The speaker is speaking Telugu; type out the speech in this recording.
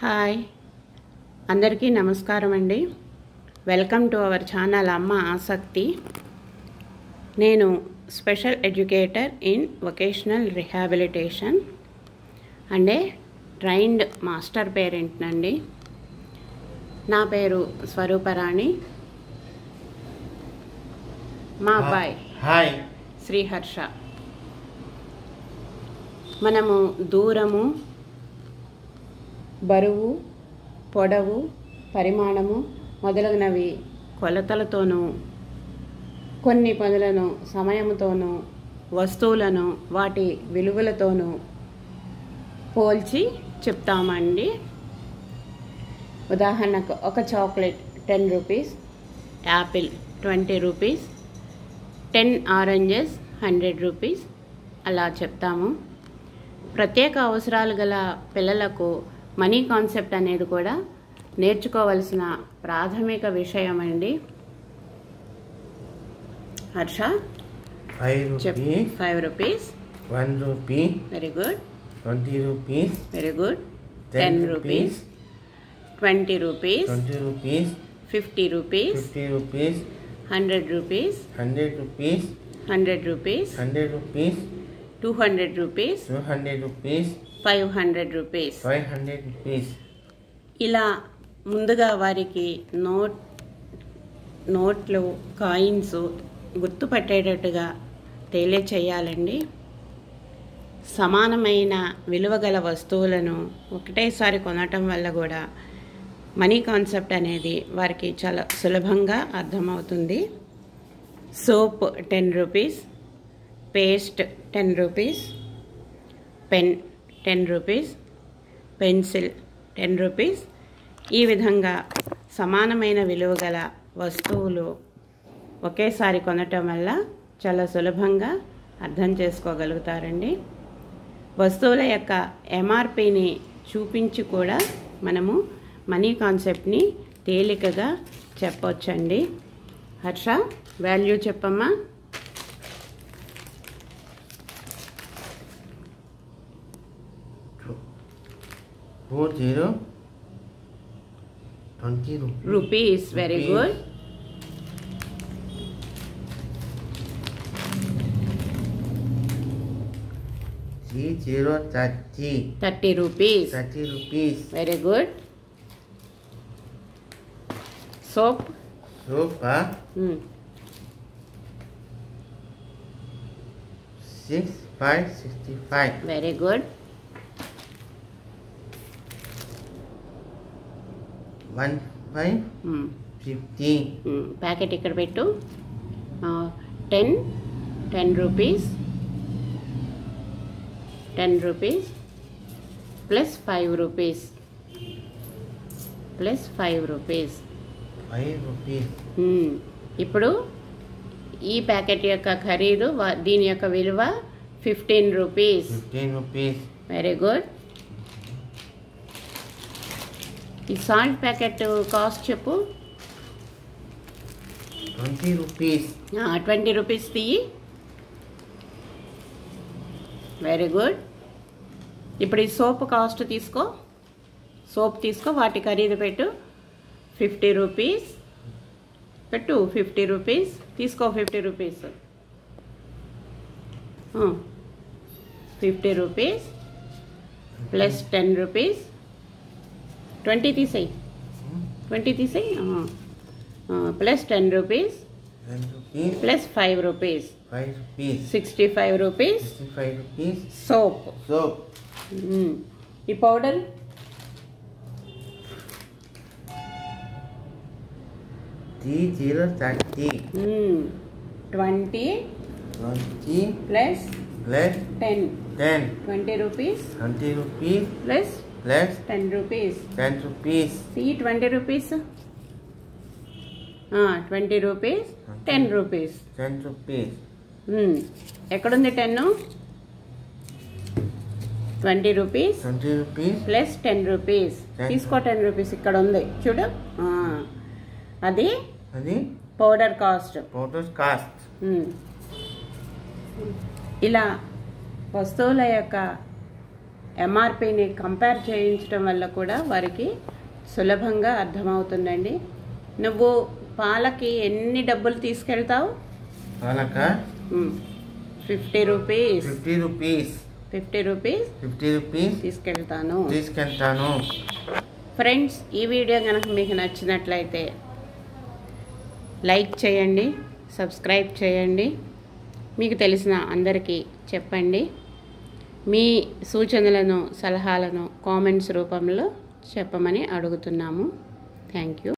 హాయ్. అందరికీ నమస్కారం అండి. వెల్కమ్ టు అవర్ ఛానల్ అమ్మ ఆసక్తి. నేను special educator in vocational rehabilitation అంటే ట్రైన్డ్ మాస్టర్ పేరెంట్ నండి నా పేరు స్వరూపరాణి. మా అబ్బాయి హాయ్. శ్రీహర్ష మనము దూరము బరువు పొడవు పరిమాణము మొదలగునవి. కొలతలతోనూ కొన్ని పనులను సమయముతోనూ వస్తువులను వాటి విలువలతోనూ పోల్చి చెప్తామండి. ఉదాహరణకు ఒక chocolate ten rupees apple twenty rupees ten oranges hundred rupees అలా చెప్తాము. ప్రత్యేక అవసరాలు గల పిల్లలకు మనీ కాన్సెప్ట్ అనేది కూడా నేర్చుకోవలసిన ప్రాథమిక విషయం అండి. Harsha? Five rupees. One rupee. Very good. Twenty rupees. Very good. Ten rupees. Twenty rupees. Twenty rupees. Fifty rupees. Fifty rupees. Hundred rupees. Hundred rupees. Hundred rupees. Hundred rupees. Two hundred rupees. Two hundred rupees. Five hundred rupees. Five hundred rupees. ఇలా ముందుగా వారికి నోట్ నోట్లు కాయిన్స్ గుర్తుపట్టేటట్టుగా తెలియచేయాలండి సమానమైన విలువ గల వస్తువులను ఒకటేసారి కొనటం వల్ల కూడా మనీ కాన్సెప్ట్ అనేది వారికి చాలా సులభంగా అర్థమవుతుంది. Soap ten rupees paste ten rupees pen ten rupees pencil ten rupees. ఈ విధంగా సమానమైన విలువ గల వస్తువులు ఒకేసారి కొనటం వల్ల చాలా సులభంగా అర్థం చేసుకోగలుగుతారండి. వస్తువుల యొక్క ఎంఆర్పిని చూపించి కూడా మనము మనీ కాన్సెప్ట్ని తేలికగా చెప్పొచ్చండి. హర్ష వాల్యూ చెప్పమ్మా? four zero twenty rupees. Rupee very Rupee. good. Three zero thirty. Thirty rupees. Thirty rupees. Very good. Soap. Soap. Huh? Hmm. Six five sixty five. Very good. One five fifty packet ఇక్కడ పెట్టు. Ten ten rupees. Ten rupees. Plus five rupees. Plus five rupees. Five rupees. ఇప్పుడు ఈ ప్యాకెట్ యొక్క ఖరీదు దీని యొక్క విలువ fifteen rupees. Fifteen rupees. Very good. ఈ సాల్ట్ ప్యాకెట్ కాస్ట్ చెప్పు. Twenty rupees. ట్వంటీ రూపీస్ తీయి. వెరీ గుడ్ ఇప్పుడు ఈ సోప్ కాస్ట్ తీసుకో. సోప్ తీసుకో వాటి ఖరీదు పెట్టు. Fifty rupees. పెట్టు ఫిఫ్టీ రూపీస్. తీసుకో fifty rupees. Fifty rupees. Plus ten rupees. Twenty తీసేయి ట్వంటీ తీసేయి plus ten rupees ten rupees plus five rupees five rupees sixty five rupees sixty five rupees soap soap ఈ powder three zero thirty twenty twenty plus plus ten ten twenty rupees twenty rupees plus plus ten rupees ten rupees ఈ twenty rupees twenty rupees ten rupees ten rupees ఎక్కడుంది ten twenty rupees twenty rupees plus ten rupees. తీసుకో టెన్ రూపీస్ ఇక్కడ ఉంది చూడు అది అది పౌడర్ కాస్ట్ ఫోటోస్ కాస్ట్ ఇలా వస్తువుల యొక్క ఎంఆర్పిని కంపేర్ చేయించడం వల్ల కూడా వారికి సులభంగా అర్థమవుతుందండి. నువ్వు పాలకి ఎన్ని డబ్బులు తీసుకెళ్తావు? Palak? Fifty rupees. Fifty rupees. Fifty rupees fifty rupees తీసుకెళ్తాను. తీసుకెళ్తాను. ఫ్రెండ్స్ ఈ వీడియో కనుక మీకు నచ్చినట్లయితే లైక్ చేయండి సబ్స్క్రైబ్ చేయండి. మీకు తెలిసిన అందరికీ చెప్పండి. మీ సూచనలను సలహాలను కామెంట్స్ రూపంలో చెప్పమని అడుగుతున్నాము. Thank you.